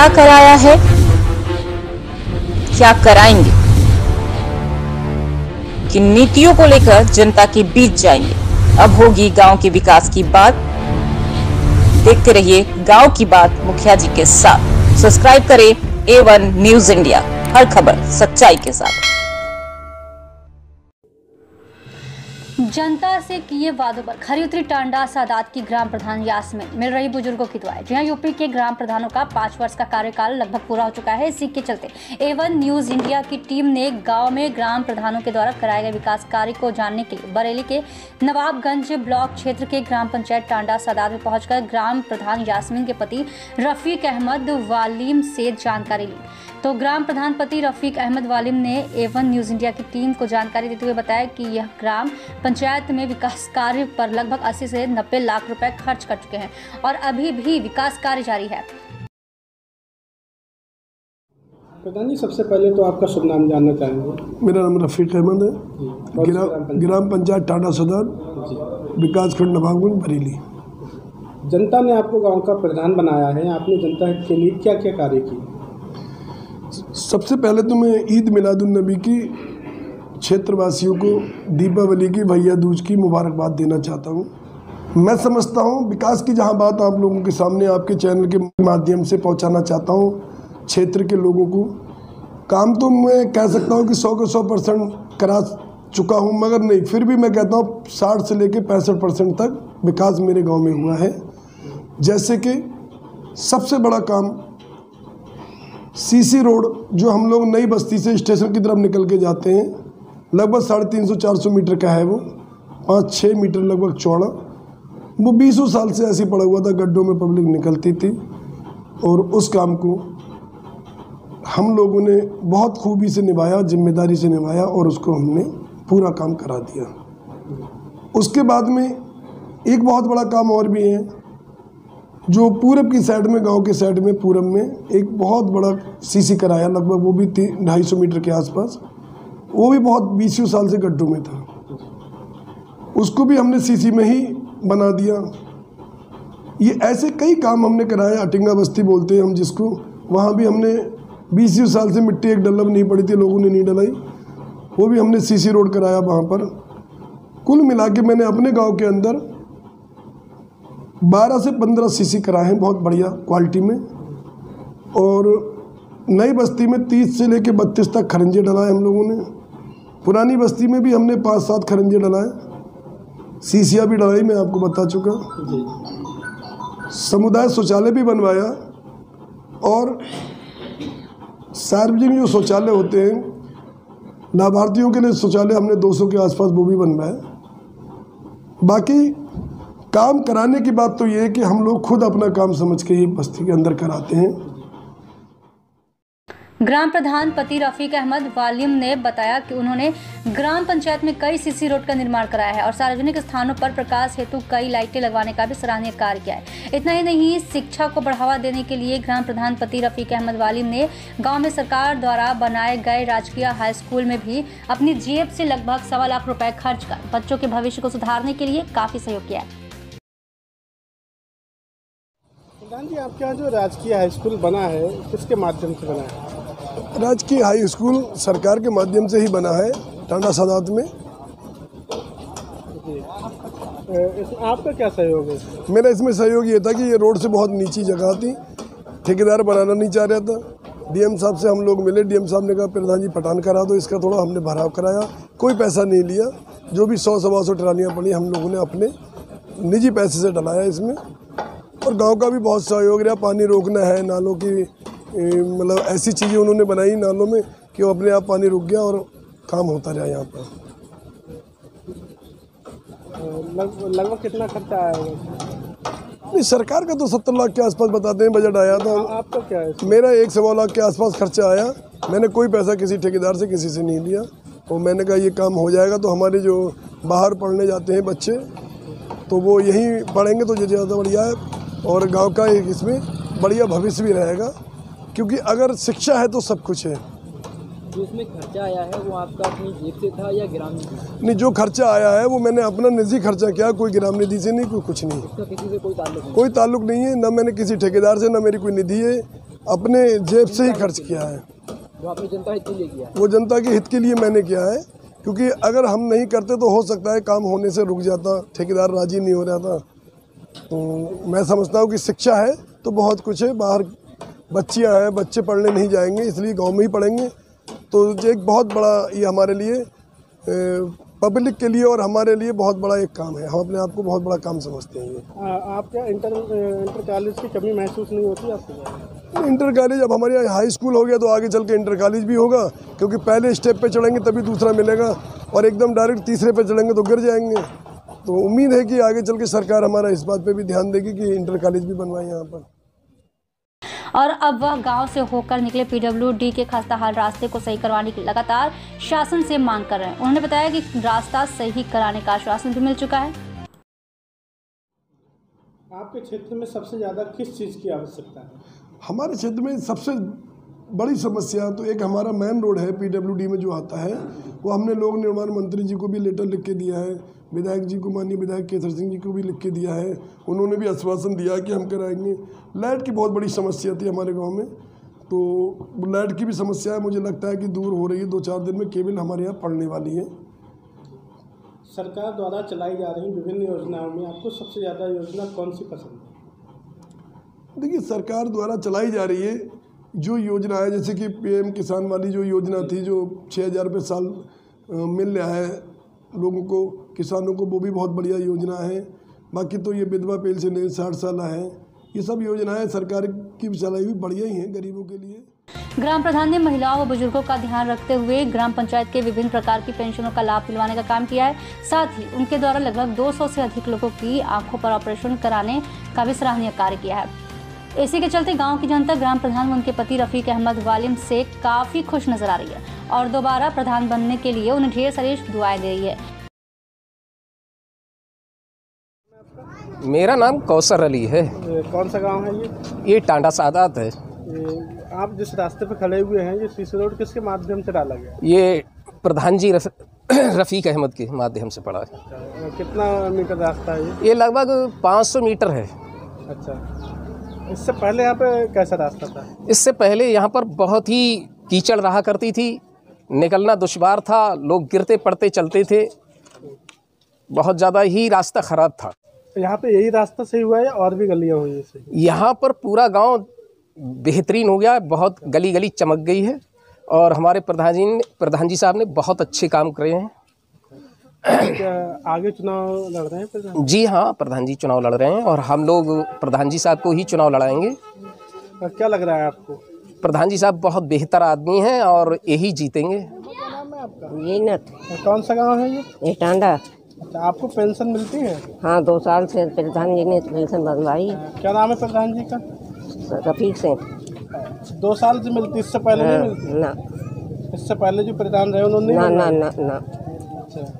क्या कराया है? क्या कराएँगे? कि नीतियों को लेकर जनता के बीच जाएँगे। अब होगी गाँव के विकास की बात। देखते रहिए गाँव की बात मुखिया जी के साथ। सब्सक्राइब करें ए वन न्यूज़ इंडिया हर खबर सच्चाई के साथ। जनता से किए वादों पर खरी उतरी टांडा सादात की ग्राम प्रधान यास्मिन। मिल रही बुज़ुर्गों की दुआएँ। जी यूपी के ग्राम प्रधानों का पाँच वर्ष का कार्यकाल लगभग पूरा हो चुका है। इसी के चलते एवन न्यूज़ इंडिया की टीम ने गाँव में ग्राम प्रधानों के द्वारा कराए गए विकास कार्य को जानने के लिए बरेली के नवाबगंज ब्लॉक क्षेत्र के ग्राम पंचायत टांडा सादात में पहुंचकर ग्राम प्रधान यास्मिन के पति रफीक अहमद वालिम से जानकारी ली। तो ग्राम प्रधान पति रफीक अहमद वालिम ने एवन न्यूज़ इंडिया की टीम को जानकारी देते हुए बताया कि यह ग्राम पंचायत में विकास कार्य पर लगभग 80 से 90 लाख रुपए खर्च कर चुके हैं और अभी भी विकास कार्य जारी है। प्रधान जी सबसे पहले तो आपका शुभ नाम जानना चाहेंगे। मेरा नाम रफ़ीक अहमद है। ग्राम ग्राम पंचायत? टाटा सदर विकास खंड नवाबगंज बरेली। जनता ने आपको गाँव का प्रधान बनाया है आपने जनता के लिए क्या क्या कार्य किए? सबसे पहले तो मैं ईद मिलादुलनबी की क्षेत्रवासियों को दीपावली की, भैया दूज की मुबारकबाद देना चाहता हूँ। मैं समझता हूँ, विकास की जहाँ बात आप लोगों के सामने आपके चैनल के माध्यम से पहुँचाना चाहता हूँ, क्षेत्र के लोगों को। काम तो मैं कह सकता हूँ कि सौ के सौ परसेंट करा चुका हूँ, मगर नहीं, फिर भी मैं कहता हूँ, साठ से लेकर पैंसठ परसेंट तक विकास मेरे गाँव में हुआ है। जैसे कि सबसे बड़ा काम सीसी रोड, जो हम लोग नई बस्ती से स्टेशन की तरफ़ निकल के जाते हैं लगभग साढ़े तीन सौ, चार सौ मीटर का है वो, पाँच छः मीटर लगभग चौड़ा। वो बीसों साल से ऐसे पड़ा हुआ था, गड्ढों में पब्लिक निकलती थी। और उस काम को हम लोगों ने बहुत खूबी से निभाया, ज़िम्मेदारी से निभाया और उसको हमने पूरा काम करा दिया। उसके बाद में एक बहुत बड़ा काम और भी है, जो पूरब की साइड में, गाँव के साइड में, पूरब में एक बहुत बड़ा सीसी कराया, लगभग वो भी तीन ढाई सौ मीटर के आसपास। वो भी बहुत बीसियों साल से गड्ढों में था। उसको भी हमने सीसी में ही बना दिया। ये ऐसे कई काम हमने कराए अटिंगा बस्ती बोलते हैं हम जिसको। वहाँ भी हमने बीसियों साल से मिट्टी एक डलब नहीं पड़ी थी, लोगों ने नहीं डलाई। वो भी हमने सीसी रोड कराया वहाँ पर। कुल मिला के मैंने अपने गाँव के अंदर 12 से 15 सीसी कराए हैं बहुत बढ़िया क्वालिटी में। और नई बस्ती में 30 से लेके 32 तक खरंजे डलाए हम लोगों ने। पुरानी बस्ती में भी हमने पाँच सात खरंजे डलाए। सीसिया भी डलाई, मैं आपको बता चुका। समुदाय शौचालय भी बनवाया और सार्वजनिक जो शौचालय होते हैं, लाभार्थियों के लिए शौचालय हमने 200 के आसपास वो भी बनवाए। बाकी काम कराने की बात तो ये है कि हम लोग खुद अपना काम समझ के ही बस्ती के अंदर कराते हैं। ग्राम प्रधान पति रफीक अहमद वालिम ने बताया कि उन्होंने ग्राम पंचायत में कई सीसी रोड का निर्माण कराया है और सार्वजनिक स्थानों पर प्रकाश हेतु कई लाइटें लगवाने का भी सराहनीय कार्य किया है। इतना ही नहीं, शिक्षा को बढ़ावा देने के लिए ग्राम प्रधान पति रफीक अहमद वालिम ने गाँव में सरकार द्वारा बनाए गए राजकीय हाई स्कूल में भी अपनी जेब से लगभग सवा लाख रुपए खर्च कर बच्चों के भविष्य को सुधारने के लिए काफ़ी सहयोग किया है। जी आपके यहाँ जो राजकीय हाई स्कूल बना है, किसके माध्यम से बना है? राजकीय हाई स्कूल सरकार के माध्यम से ही बना है टांडा सादात में। आपका क्या सहयोग है? मेरा इसमें सहयोग ये था कि ये रोड से बहुत नीची जगह थी ठेकेदार बनाना नहीं चाह रहा था। डीएम साहब से हम लोग मिले डीएम साहब ने कहा प्रधान जी पठान करा दो इसका थोड़ा हमने भराव कराया। कोई पैसा नहीं लिया जो भी सौ सवा सौ ट्रालियाँ पड़ी हम लोगों ने अपने निजी पैसे से डलाया इसमें। और गाँव का भी बहुत सहयोग रहा पानी रोकना है नालों की मतलब ऐसी चीज़ें उन्होंने बनाई नालों में कि वो अपने आप पानी रुक गया और काम होता रहा यहाँ पर। लग- लगभग कितना खर्चा आएगा? नहीं सरकार का तो सत्तर लाख के आसपास बताते हैं बजट आया था। आपका क्या है? मेरा एक सवा लाख के आसपास खर्चा आया। मैंने कोई पैसा किसी ठेकेदार से किसी से नहीं लिया। और मैंने कहा ये काम हो जाएगा। तो हमारे जो बाहर पढ़ने जाते हैं बच्चे तो वो यहीं पढ़ेंगे तो ज़्यादा बढ़िया है और गाँव का एक इसमें बढ़िया भविष्य भी रहेगा। क्योंकि अगर शिक्षा है तो सब कुछ है। जो इसमें खर्चा आया है वो आपका अपनी जेब से था या ग्राम निधि नहीं जो खर्चा आया है वो मैंने अपना निजी खर्चा किया कोई ग्राम निधि से नहीं कोई कुछ नहीं। किसी से कोई ताल्लुक नहीं? कोई ताल्लुक नहीं है ना मैंने किसी ठेकेदार से ना मेरी कोई निधि है। अपने जेब से ही खर्च किया है। वो आपने जनता हित के लिए किया? वो जनता के हित के लिए मैंने किया है क्योंकि अगर हम नहीं करते तो हो सकता है काम होने से रुक जाता ठेकेदार राज़ी नहीं हो रहा था तो मैं समझता हूँ कि शिक्षा है तो बहुत कुछ है बाहर बच्चियाँ हैं बच्चे पढ़ने नहीं जाएँगे इसलिए गाँव में ही पढ़ेंगे। तो ये एक बहुत बड़ा ये हमारे लिए पब्लिक के लिए और हमारे लिए बहुत बड़ा एक काम है। हम अपने आप को बहुत बड़ा काम समझते हैं ये। आप क्या इंटर इंटर कॉलेज की कमी महसूस नहीं होती आपको? इंटर कॉलेज अब हमारे यहाँ हाई स्कूल हो गया तो आगे चल के इंटर कॉलेज भी होगा क्योंकि पहले स्टेप पे चढ़ेंगे तभी दूसरा मिलेगा और एकदम डायरेक्ट तीसरे पे चढ़ेंगे तो गिर जाएँगे। तो उम्मीद है कि आगे चल के सरकार हमारा इस बात पे भी ध्यान देगी कि इंटर कॉलेज भी बनवाए यहाँ पर। और अब वह गाँव से होकर निकले पीडब्ल्यूडी के खस्ता हाल रास्ते को सही करवाने की लगातार शासन से मांग कर रहे हैं। उन्होंने बताया कि रास्ता सही कराने का आश्वासन भी मिल चुका है। आपके क्षेत्र में सबसे ज़्यादा किस चीज़ की आवश्यकता है? हमारे क्षेत्र में सबसे बड़ी समस्या तो एक हमारा मेन रोड है पीडब्ल्यूडी में जो आता है वो हमने लोक निर्माण मंत्री जी को भी लेटर लिख के दिया है विधायक जी को माननीय विधायक केसर सिंह जी को भी लिख के दिया है। उन्होंने भी आश्वासन दिया कि हम कराएँगे। लाइट की बहुत बड़ी समस्या थी हमारे गाँव में। तो लाइट की भी समस्या है मुझे लगता है कि दूर हो रही है। दो चार दिन में केबल हमारे यहाँ पड़ने वाली है। सरकार द्वारा चलाई जा रही विभिन्न योजनाओं में आपको सबसे ज़्यादा योजना कौन सी पसंद है? देखिए सरकार द्वारा चलाई जा रही है जो योजना है, जैसे कि पीएम किसान वाली जो योजना थी, जो छः हज़ार रुपये साल मिल रहा है लोगों को, किसानों को, वो भी बहुत बढ़िया योजना है। बाकी तो ये विधवा पेंशन है साठ साल है, ये सब योजनाएँ सरकार की चलाई हुई बढ़िया ही हैं गरीबों के लिए। ग्राम प्रधान ने महिलाओं व बुज़ुर्गों का ध्यान रखते हुए ग्राम पंचायत के विभिन्न प्रकार की पेंशनों का लाभ दिलवाने का काम किया है। साथ ही उनके द्वारा लगभग 200 से अधिक लोगों की आँखों पर ऑपरेशन कराने का भी सराहनीय कार्य किया है। इसी के चलते गाँव की जनता ग्राम प्रधान व उनके पति रफीक अहमद वालिम से काफ़ी खुश नज़र आ रही है और दोबारा प्रधान बनने के लिए उन्हें ढेर सारी दुआएँ दे रही है। मेरा नाम कौसर अली है। कौन सा गाँव है ये? ये टांडा सादात है। आप जिस रास्ते पे खड़े हुए हैं ये सीसी रोड किसके माध्यम से डाला गया? ये प्रधान जी रफ, रफ़ीक अहमद के माध्यम से पड़ा है। है कितना मीटर रास्ता है ये? ये लगभग 500 मीटर है। अच्छा। इससे पहले यहाँ पे कैसा रास्ता था? इससे पहले यहाँ पर बहुत ही कीचड़ रहा करती थी निकलना दुश्वार था लोग गिरते पड़ते चलते थे बहुत ज़्यादा ही रास्ता ख़राब था। यहाँ पे यही रास्ता सही हुआ है और भी गलियाँ हुई है सही? यहाँ पर पूरा गाँव बेहतरीन हो गया है बहुत गली गली चमक गई है और हमारे प्रधान जी ने प्रधान जी साहब ने बहुत अच्छे काम करे हैं। आगे चुनाव लड़ रहे हैं प्रधान? जी हाँ प्रधान जी चुनाव लड़ रहे हैं और हम लोग प्रधान जी साहब को ही चुनाव लड़ाएँगे। क्या लग रहा है आपको? प्रधान जी साहब बहुत बेहतर आदमी हैं और यही जीतेंगे। कौन सा गाँव है ये? ये टांडा। अच्छा आपको पेंशन मिलती है? हाँ दो साल से प्रधान जी ने पेंशन बनवाई क्या नाम है प्रधान जी का? रफीक से दो साल से मिलती इससे पहले हाँ, नहीं मिलती? ना। इससे पहले जो प्रधान रहे उन्होंने ना ना ना ना। अच्छा।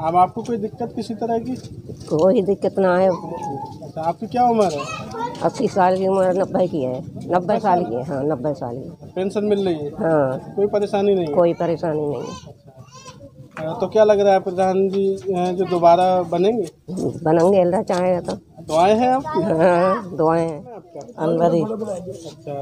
अब आपको कोई दिक्कत किसी तरह की? कोई दिक्कत ना है। अच्छा आपकी क्या उम्र है? अस्सी साल की उम्र नब्बे की है। नब्बे साल की है हाँ नब्बे साल की। पेंशन मिल रही है? हाँ। कोई परेशानी नहीं कोई परेशानी नहीं तो क्या लग रहा है प्रधान जी जो दोबारा बनेंगे? बनेंगे अल्लाह चाहेगा तो। दुआएँ हैं आपकी? हाँ दुआएँ हैं अनवरी। अच्छा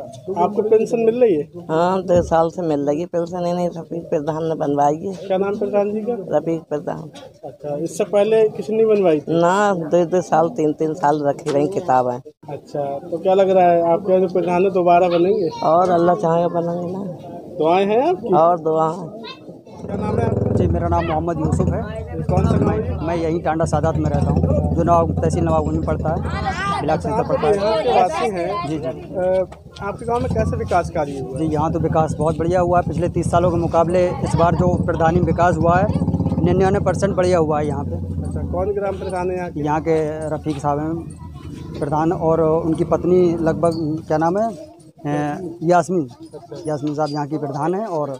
आपको पेंशन मिल रही है? हाँ दो साल से मिल रही पेंशन। ही नहीं रफीक प्रधान ने बनवाई है। क्या नाम प्रधान जी का? रफीक प्रधान। अच्छा इससे पहले किसी ने बनवाई थी? ना दो दो साल तीन तीन साल रखी रही किताबें। अच्छा तो क्या लग रहा है आपके जो प्रधान है दोबारा बनेंगे? और अल्लाह चाहेगा बनेंगे ना। दुआएँ हैं और दुआ क्या नाम है जी मेरा नाम मोहम्मद यूसुफ है। कौन सा है? मैं यहीं टांडा सादात में रहता हूँ। जो नवाब तहसील नवाबगंज में पड़ता है ब्लॉक सेंटर पड़ता है। हैं। जी जी। आपके गाँव में कैसे विकास कार्य हुआ? जी यहाँ तो विकास बहुत बढ़िया हुआ है। पिछले तीस सालों के मुकाबले इस बार जो प्रधानी विकास हुआ है निन्यानवे परसेंट बढ़िया हुआ है यहाँ पे। अच्छा कौन ग्राम प्रधान है यहाँ के? रफ़ीक साहब हैं प्रधान और उनकी पत्नी लगभग क्या नाम है यास्मीन। यास्मीन साहब यहाँ की प्रधान हैं और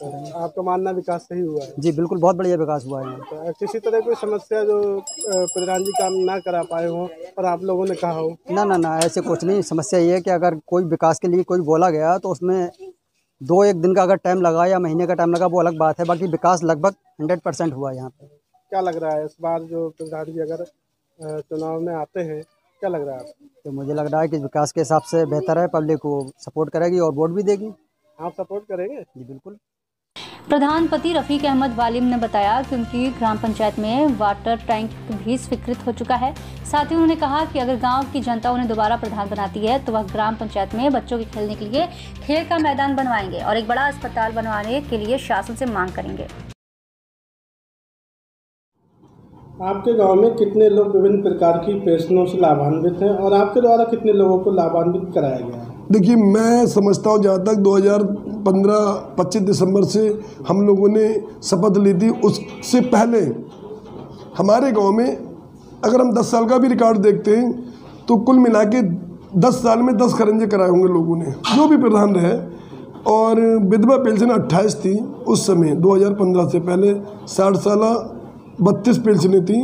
आपका मानना विकास सही हुआ है? जी बिल्कुल बहुत बढ़िया विकास हुआ है। यहाँ तो किसी तरह कोई समस्या जो प्रधान जी काम ना करा पाए हो और आप लोगों ने कहा हो? ना ना ना ऐसे कुछ नहीं। समस्या ये है कि अगर कोई विकास के लिए कोई बोला गया तो उसमें दो एक दिन का अगर टाइम लगा या महीने का टाइम लगा वो अलग बात है। बाकी विकास लगभग हंड्रेड परसेंट हुआ है यहाँ पे। क्या लग रहा है इस बार जो प्रधान जी अगर चुनाव में आते हैं क्या लग रहा है आपको? तो मुझे लग रहा है कि विकास के हिसाब से बेहतर है। पब्लिक को सपोर्ट करेगी और वोट भी देगी। आप सपोर्ट करेंगे? जी बिल्कुल। प्रधानपति रफीक अहमद वालिम ने बताया कि उनकी ग्राम पंचायत में वाटर टैंक भी स्वीकृत हो चुका है। साथ ही उन्होंने कहा कि अगर गाँव की जनता उन्हें दोबारा प्रधान बनाती है तो वह ग्राम पंचायत में बच्चों के खेलने के लिए खेल का मैदान बनवाएँगे और एक बड़ा अस्पताल बनवाने के लिए शासन से मांग करेंगे। आपके गाँव में कितने लोग विभिन्न प्रकार की पेंशनों से लाभान्वित हैं और आपके द्वारा कितने लोगों को लाभान्वित कराया गया है? देखिए, मैं समझता हूँ, जहाँ तक 2015-25 दिसंबर से हम लोगों ने शपथ ली थी, उससे पहले हमारे गाँव में अगर हम 10 साल का भी रिकॉर्ड देखते हैं तो कुल मिला के 10 साल में 10 खरंजे कराए होंगे लोगों ने, जो भी प्रधान रहे। और विधवा पेंशन 28 थी उस समय 2015 से पहले साठ साल बत्तीस पेंशनें थी।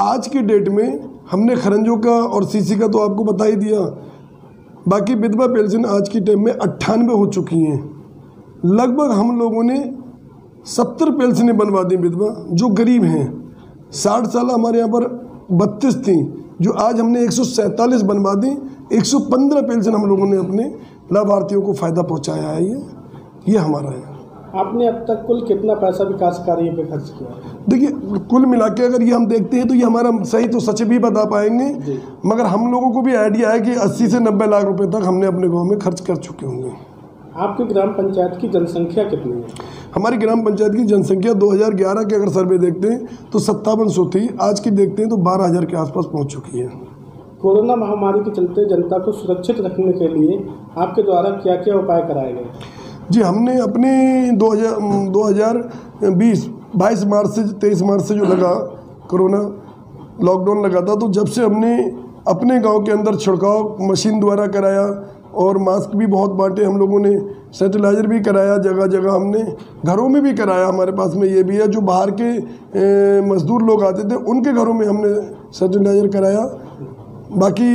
आज की डेट में हमने खरंजों का और सीसी का तो आपको बता ही दिया बाकी विधवा पेंशन आज की टाइम में अट्ठानवे हो चुकी हैं। लगभग हम लोगों ने सत्तर पेंशनें बनवा दी विधवा, जो गरीब हैं। साठ साल हमारे यहाँ पर बत्तीस थी, जो आज हमने एक सौ सैंतालीस बनवा दी। 115 पेंशन हम लोगों ने अपने लाभार्थियों को फ़ायदा पहुँचाया है। ये ये हमारा है। आपने अब तक कुल कितना पैसा विकास कार्य पे खर्च किया? देखिए कुल मिला के अगर ये हम देखते हैं तो ये हमारा सही तो सच भी बता पाएँगे मगर हम लोगों को भी आइडिया है कि 80 से 90 लाख रुपए तक हमने अपने गाँव में खर्च कर चुके होंगे। आपके ग्राम पंचायत की जनसंख्या कितनी है? हमारी ग्राम पंचायत की जनसंख्या 2011 के अगर सर्वे देखते हैं तो सत्तावन सौ थी आज की देखते हैं तो बारह हज़ार के आसपास पहुँच चुकी है। कोरोना महामारी के चलते जनता को सुरक्षित रखने के लिए आपके द्वारा क्या क्या उपाय कराए गए? जी, हमने अपने 2000 2020 22 मार्च से 23 मार्च से जो लगा कोरोना लॉकडाउन लगा था तो जब से हमने अपने गाँव के अंदर छिड़काव मशीन द्वारा कराया और मास्क भी बहुत बांटे हम लोगों ने सैनिटाइजर भी कराया जगह जगह हमने, घरों में भी कराया हमारे पास में ये भी है, जो बाहर के मजदूर लोग आते थे, उनके घरों में हमने सैनिटाइजर कराया। बाकी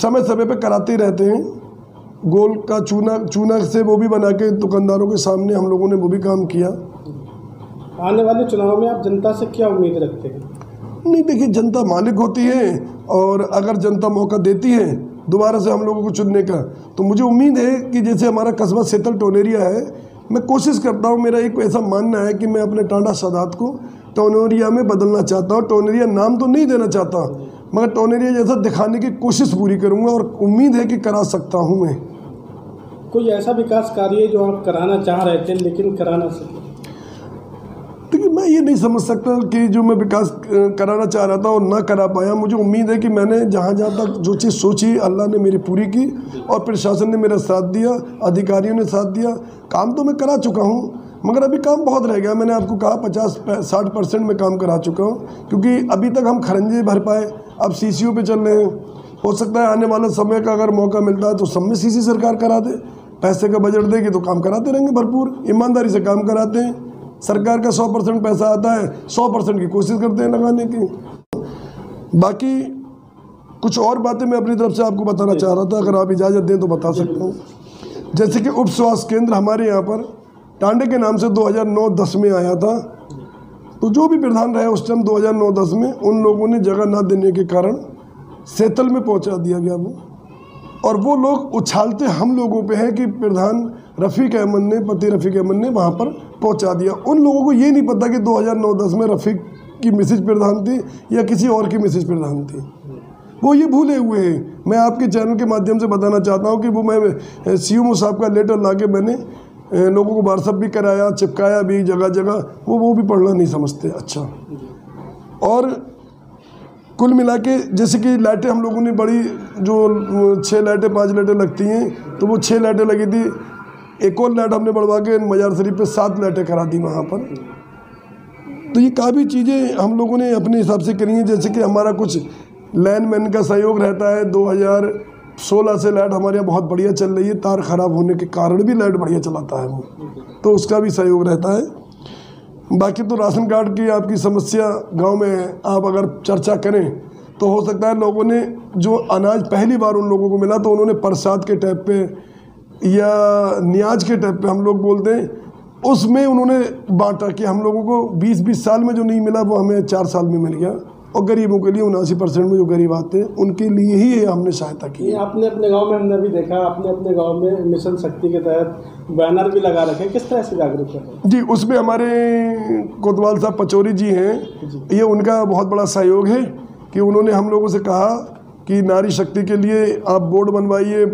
समय समय पे कराते रहते हैं। गोल का चूना चूना से वो भी बना के दुकानदारों के सामने हम लोगों ने वो भी काम किया। आने वाले चुनाव में आप जनता से क्या उम्मीद रखते हैं? नहीं देखिए जनता मालिक होती है और अगर जनता मौका देती है दोबारा से हम लोगों को चुनने का तो मुझे उम्मीद है कि जैसे हमारा कस्बा सेतल टोनेरिया है मैं कोशिश करता हूँ मेरा एक ऐसा मानना है कि मैं अपने टांडा सादात को टोनेरिया में बदलना चाहता हूँ। टोनेरिया नाम तो नहीं देना चाहता मगर टोनेरिया जैसा दिखाने की कोशिश पूरी करूँगा और उम्मीद है कि करा सकता हूँ मैं। कोई ऐसा विकास कार्य जो आप कराना चाह रहे थे, लेकिन करा ना सके? देखिए, मैं ये नहीं समझ सकता कि जो मैं विकास कराना चाह रहा था और ना करा पाया। मुझे उम्मीद है कि मैंने जहाँ जहाँ तक जो चीज़ सोची, अल्लाह ने मेरी पूरी की और प्रशासन ने मेरा साथ दिया, अधिकारियों ने साथ दिया। काम तो मैं करा चुका हूँ, मगर अभी काम बहुत रह गया। मैंने आपको कहा, पचास साठ परसेंट में काम करा चुका हूँ, क्योंकि अभी तक हम खरंजे भर पाए। अब सी पे चल रहे हैं। हो सकता है आने वाले समय का अगर मौका मिलता है तो सब में सी सरकार करा दे। पैसे का बजट देगी तो काम कराते रहेंगे भरपूर, ईमानदारी से काम कराते हैं। सरकार का सौ परसेंट पैसा आता है, सौ परसेंट की कोशिश करते हैं लगाने की। बाकी कुछ और बातें मैं अपनी तरफ़ से आपको बताना चाह रहा था, अगर आप इजाज़त दें तो बता सकता हूँ। जैसे कि उप स्वास्थ्य केंद्र हमारे यहाँ पर टांडे के नाम से 2009-10 में आया था। तो जो भी प्रधान रहे उस टाइम 2009-10 में उन लोगों ने जगह ना देने के कारण सेतल में पहुँचा दिया गया वो। और वो लोग उछालते हम लोगों पे हैं कि प्रधान रफ़ीक अहमद ने, पति रफ़ीक अहमद ने वहाँ पर पहुँचा दिया। उन लोगों को ये नहीं पता कि 2009-10 में रफ़ीक की मिसेज प्रधान थी या किसी और की मिसेज प्रधान थी। वो ये भूले हुए हैं। मैं आपके चैनल के माध्यम से बताना चाहता हूँ कि वो मैं सी एम साहब का लेटर ला के मैंने लोगों को व्हाट्सअप भी कराया, चिपकाया भी जगह जगह वो वो भी पढ़ना नहीं समझते। अच्छा। और कुल मिला के जैसे कि लाइटें हम लोगों ने बड़ी जो छः लाइटें, पाँच लाइटें लगती हैं तो वो छः लाइटें लगी थी। एक और लाइट हमने बढ़वा के मजार शरीफ पे सात लाइटें करा दी वहाँ पर। तो ये काफ़ी चीज़ें हम लोगों ने अपने हिसाब से करी हैं, जैसे कि हमारा कुछ लैंड मैन का सहयोग रहता है। 2016 से लाइट हमारे यहाँ बहुत बढ़िया चल रही है। तार खराब होने के कारण भी लाइट बढ़िया चलाता है वो। तो उसका भी सहयोग रहता है। बाकी तो राशन कार्ड की आपकी समस्या गाँव में आप अगर चर्चा करें तो हो सकता है लोगों ने जो अनाज पहली बार उन लोगों को मिला तो उन्होंने प्रसाद के टाइप पे या न्याज के टाइप पे हम लोग बोलते हैं उसमें उन्होंने बांटा कि हम लोगों को 20-20 साल में जो नहीं मिला वो हमें चार साल में मिल गया। और गरीबों के लिए उनासी परसेंट में जो गरीब आते हैं उनके लिए ही ये हमने सहायता की है। आपने अपने गाँव में हमने भी देखा आपने अपने गाँव में मिशन शक्ति के तहत बैनर भी लगा रखे किस तरह से जागरूक कर हैं? जी उसमें हमारे कोतवाल साहब पचौरी जी हैं। ये उनका बहुत बड़ा सहयोग है कि उन्होंने हम लोगों से कहा कि नारी शक्ति के लिए आप बोर्ड बनवाइए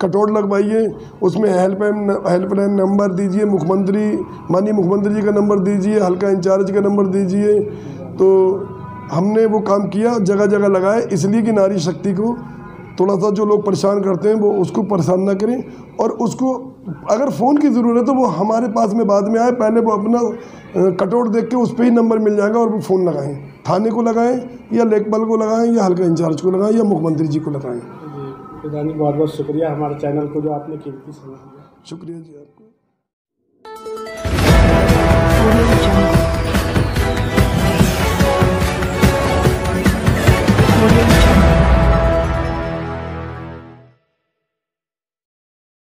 कटोर लगवाइए उसमें हेल्पलाइन हेल्पलाइन नंबर दीजिए मुख्यमंत्री माननीय मुख्यमंत्री जी का नंबर दीजिए हल्का इंचार्ज का नंबर दीजिए। तो हमने वो काम किया जगह जगह लगाए इसलिए कि नारी शक्ति को थोड़ा सा जो लोग परेशान करते हैं वो उसको परेशान ना करें और उसको अगर फ़ोन की ज़रूरत है तो वो हमारे पास में बाद में आए पहले वो अपना कटोट देख के उस पर ही नंबर मिल जाएगा और वो फ़ोन लगाएँ। थाने को लगाएँ या लेखपाल को लगाएँ या हल्का इंचार्ज को लगाएँ या मुख्यमंत्री जी को लगाएँ। जी प्रधान जी बहुत बहुत शुक्रिया हमारे चैनल को जो आपने कीमती समय शुक्रिया जी आपको।